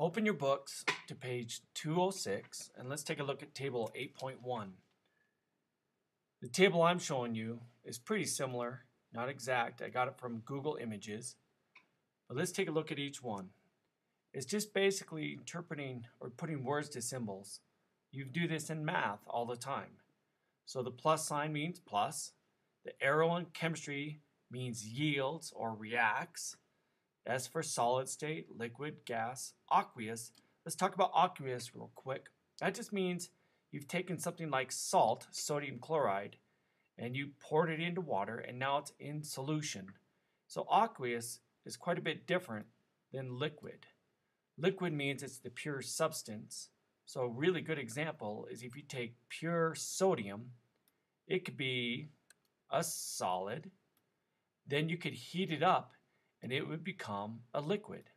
Open your books to page 206 and let's take a look at table 8.1. The table I'm showing you is pretty similar, not exact. I got it from Google Images. But let's take a look at each one. It's just basically interpreting or putting words to symbols. You do this in math all the time. So the plus sign means plus. The arrow in chemistry means yields or reacts. S for solid state, liquid, gas, aqueous. Let's talk about aqueous real quick. That just means you've taken something like salt, sodium chloride, and you poured it into water and now it's in solution. So aqueous is quite a bit different than liquid. Liquid means it's the pure substance. So a really good example is if you take pure sodium, it could be a solid, then you could heat it up and it would become a liquid.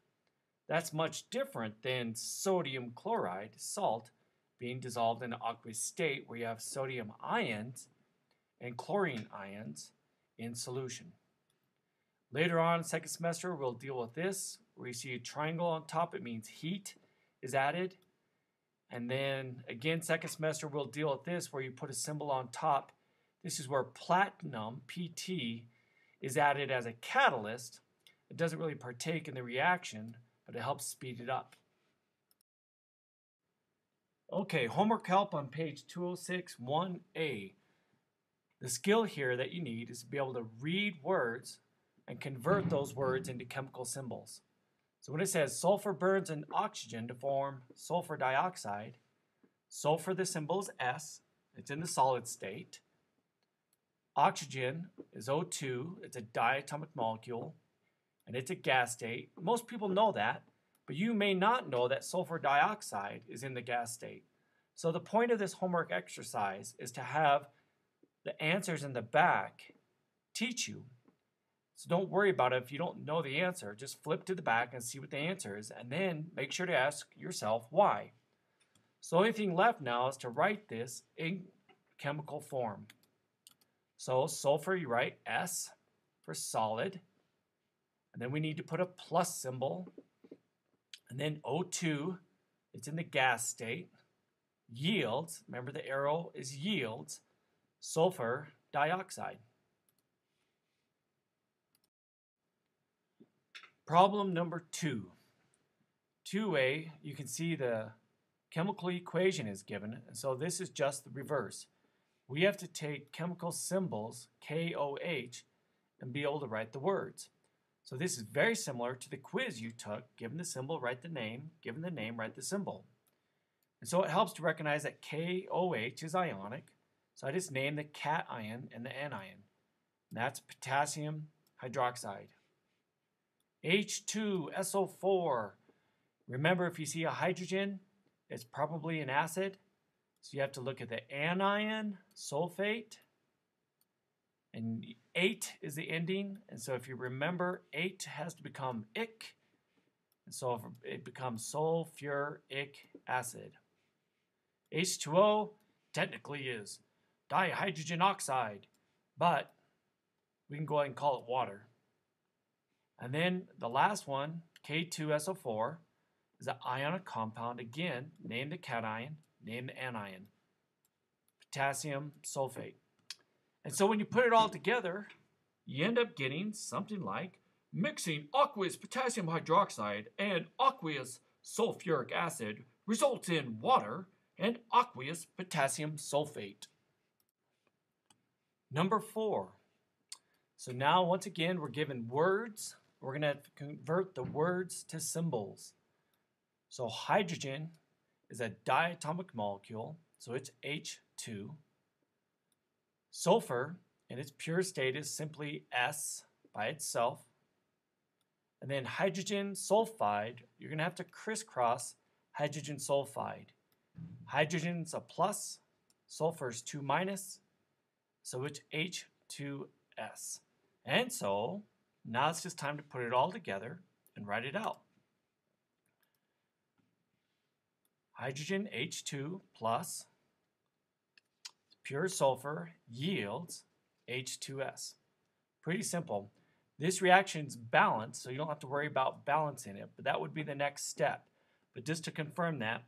That's much different than sodium chloride, salt, being dissolved in an aqueous state where you have sodium ions and chlorine ions in solution. Later on, second semester, we'll deal with this. Where you see a triangle on top, it means heat is added. And then again, second semester, we'll deal with this where you put a symbol on top. This is where platinum, PT, is added as a catalyst it doesn't really partake in the reaction, but it helps speed it up. Okay, homework help on page 206, 1A. The skill here that you need is to be able to read words and convert those words into chemical symbols. So when it says sulfur burns in oxygen to form sulfur dioxide, sulfur the symbol is S, it's in the solid state. Oxygen is O2, it's a diatomic molecule and it's a gas state. Most people know that, but you may not know that sulfur dioxide is in the gas state. So the point of this homework exercise is to have the answers in the back teach you. So don't worry about it if you don't know the answer. Just flip to the back and see what the answer is, and then make sure to ask yourself why. So the only thing left now is to write this in chemical form. So sulfur, you write S for solid. And then we need to put a plus symbol. And then O2, it's in the gas state. Yields, remember the arrow is yields, sulfur dioxide. Problem number two. 2a, you can see the chemical equation is given, and so this is just the reverse. We have to take chemical symbols, KOH, and be able to write the words. So this is very similar to the quiz you took. Given the symbol, write the name. Given the name, write the symbol. And so it helps to recognize that KOH is ionic. So I just name the cation and the anion. And that's potassium hydroxide. H2SO4. Remember, if you see a hydrogen, it's probably an acid. So you have to look at the anion, sulfate, and ate is the ending. And so if you remember, ate has to become ic. And so it becomes sulfuric acid. H2O technically is dihydrogen oxide, but we can go ahead and call it water. And then the last one, K2SO4, is an ionic compound. Again, name the cation, name the anion. Potassium sulfate. And so when you put it all together, you end up getting something like mixing aqueous potassium hydroxide and aqueous sulfuric acid results in water and aqueous potassium sulfate. Number four. So now, once again, we're given words. We're going to convert the words to symbols. So hydrogen is a diatomic molecule, so it's H2. Sulfur in its pure state is simply S by itself. And then hydrogen sulfide, you're going to have to crisscross hydrogen sulfide. Hydrogen's a plus, sulfur's 2 minus, so it's H2S. And so now it's just time to put it all together and write it out. Hydrogen H2 plus pure sulfur yields H2S. Pretty simple. This reaction is balanced, so you don't have to worry about balancing it, but that would be the next step. but just to confirm that,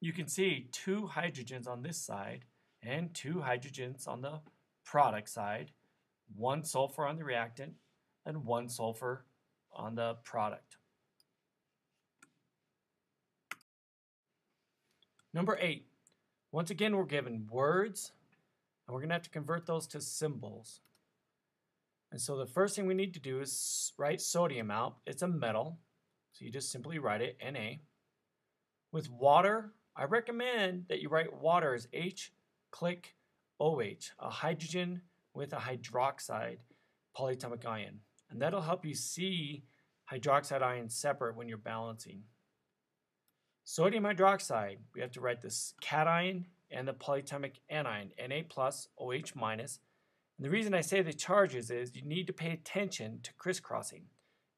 you can see two hydrogens on this side and two hydrogens on the product side, one sulfur on the reactant and one sulfur on the product. Number eight, once again, we're given words, and we're going to have to convert those to symbols. And so the first thing we need to do is write sodium out. It's a metal, so you just simply write it Na. With water, I recommend that you write water as H, click OH, a hydrogen with a hydroxide polyatomic ion. And that'll help you see hydroxide ions separate when you're balancing. Sodium hydroxide, we have to write this cation and the polyatomic anion, Na plus, OH minus. And the reason I say the charges is you need to pay attention to crisscrossing.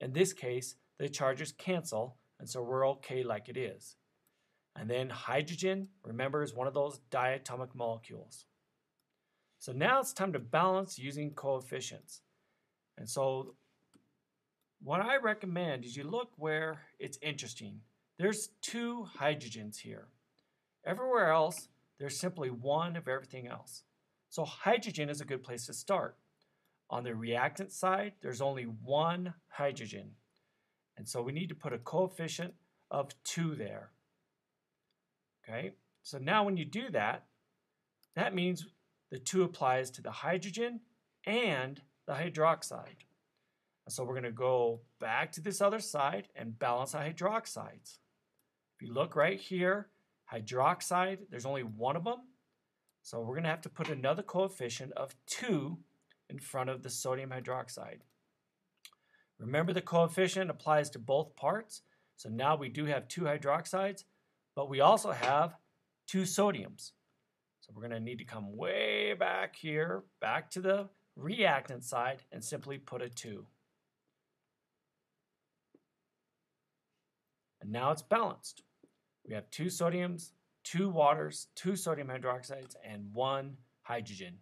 In this case, the charges cancel, and so we're okay like it is. And then hydrogen, remember, is one of those diatomic molecules. So now it's time to balance using coefficients. And so what I recommend is you look where it's interesting. There's two hydrogens here. Everywhere else, there's simply one of everything else. So hydrogen is a good place to start. On the reactant side, there's only one hydrogen. And so we need to put a coefficient of 2 there. Okay, so now when you do that, that means the 2 applies to the hydrogen and the hydroxide. And So we're going to go back to this other side and balance the hydroxides. You look right here, hydroxide, there's only one of them. So we're going to have to put another coefficient of 2 in front of the sodium hydroxide. Remember the coefficient applies to both parts. So now we do have two hydroxides, but we also have two sodiums. So we're going to need to come way back here, back to the reactant side, and simply put a 2. And now it's balanced. We have two sodiums, two waters, two sodium hydroxides, and one hydrogen.